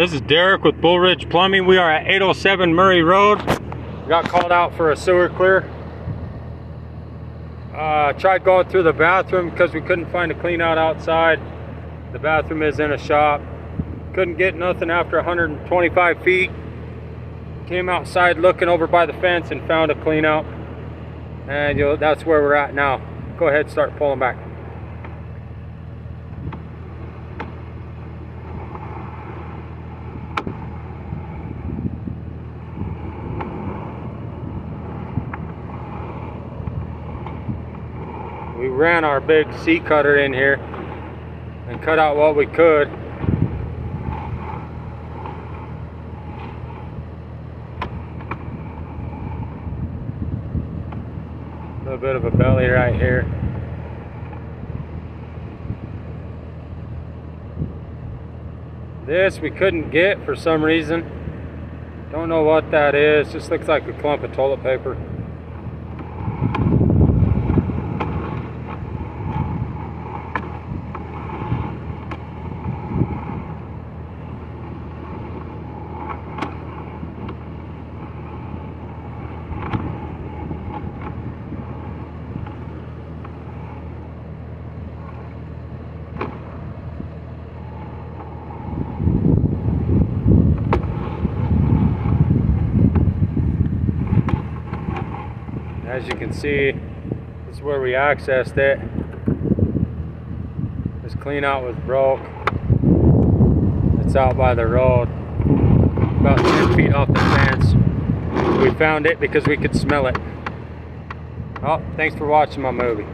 This is Derek with Bull Ridge Plumbing. We are at 807 Murray Road. Got called out for a sewer clear. Uh, tried going through the bathroom because we couldn't find a clean out outside. The bathroom is in a shop. Couldn't get nothing after 125 feet. Came outside looking over by the fence and found a clean out. And that's where we're at now. Go ahead, start pulling back. We ran our big C cutter in here and cut out what we could. A little bit of a belly right here. This we couldn't get for some reason. Don't know what that is. Just looks like a clump of toilet paper. As you can see, this is where we accessed it. This clean out was broke. It's out by the road, about 10 feet off the fence. We found it because we could smell it. Well, thanks for watching my movie.